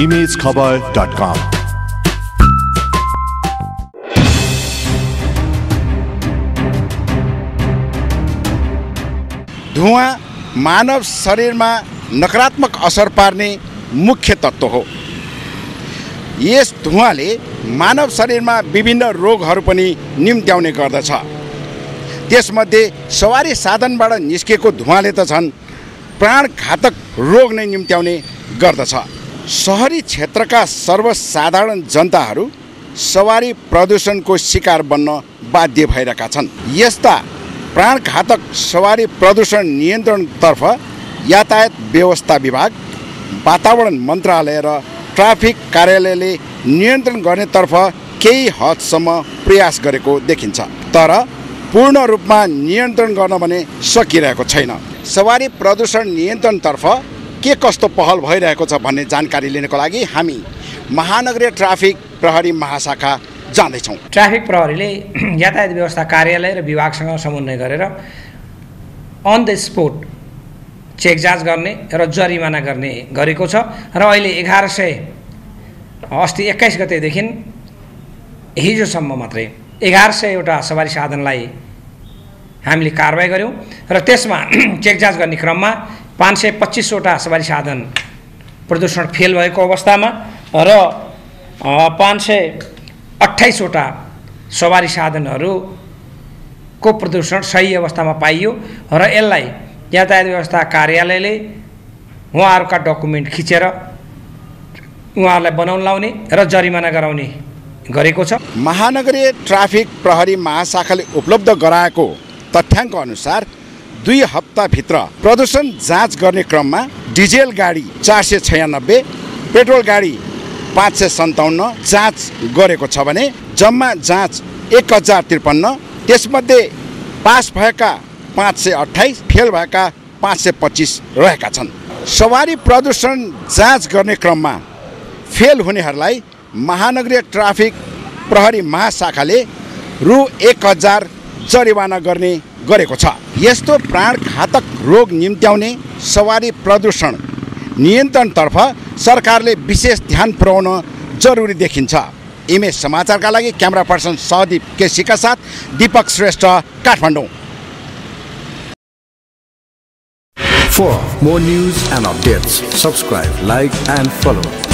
कम धुवा मानव शरीरमा नकारात्मक असर पार्ने मुख्य तत्त्व हो। यस धुवाले मानव शरीरमा विभिन्न रोगहरू पनि निम्त्याउने गर्दछ। त्यसमध्ये सवारी साधनबाट निस्केको धुवाले त झन् प्राणघातक रोग नै निम्त्याउने गर्दछ। सहरी क्षेत्रका सर्वसाधारण जनताहरू सवारी प्रदूषणको शिकार बन्न बाध्य भइरहेका छन्। यस्ता प्राणघातक सवारी प्रदूषण नियन्त्रणतर्फ यातायात व्यवस्था विभाग वातावरण मन्त्रालय र ट्राफिक कार्यालयले नियन्त्रण गर्नेतर्फ केही हदसम्म प्रयास गरेको देखिन्छ। तर पूर्ण रूपमा नियन्त्रण गर्न भने सकिरहेको छैन। सवारी प्रदूषण नियन्त्रणतर्फ के कस्तो पहल भइरहेको छ भन्ने जानकारी लिनको लागि हामी महानगरीय ट्राफिक प्रहरी महाशाखा जाँदैछौँ। ट्राफिक प्रहरीले यातायात व्यवस्था कार्यालय र विभागसँग समन्वय गरेर अन द स्पोट चेक जाँच गर्ने र जरिमाना गर्ने गरेको छ र अहिले एघार सय अस्ति एक्काइस गतेदेखि हिजोसम्म मात्रै एघार सयवटा सवारी साधनलाई हामीले कारवाही गऱ्यौँ र त्यसमा चेक जाँच गर्ने क्रममा पाँच सय पच्चिसवटा सवारी साधन प्रदूषण फेल भएको अवस्थामा र पाँच सय अठाइसवटा सवारी साधनहरूको प्रदूषण सही अवस्थामा पाइयो र यसलाई यातायात व्यवस्था कार्यालयले उहाँहरूका डकुमेन्ट खिचेर उहाँहरूलाई बनाउन लाउने र जरिमाना गराउने गरेको छ। महानगरीय ट्राफिक प्रहरी महाशाखाले उपलब्ध गराएको तथ्याङ्क अनुसार दुई हप्ताभित्र प्रदूषण जाँच गर्ने क्रममा डिजेल गाडी चार सय छयानब्बे पेट्रोल गाडी पाँच सय सन्ताउन्न जाँच गरेको छ भने जम्मा जाँच एक हजार त्रिपन्न त्यसमध्ये पास भएका पाँच सय अठाइस फेल भएका पाँच सय पच्चिस रहेका छन्। सवारी प्रदूषण जाँच गर्ने क्रममा फेल हुनेहरूलाई महानगरीय ट्राफिक प्रहरी महाशाखाले रु एक हजार जरिवाना गर्ने गरेको छ। यस्तो प्राणघातक रोग निम्त्याउने सवारी प्रदूषण नियन्त्रणतर्फ सरकारले विशेष ध्यान पुर्याउन जरुरी देखिन्छ। इमेज समाचारका लागि क्यामेरा पर्सन सहदीप केसीका साथ Deepak Shrestha Kathmandu. For more news and updates, subscribe, like, and follow.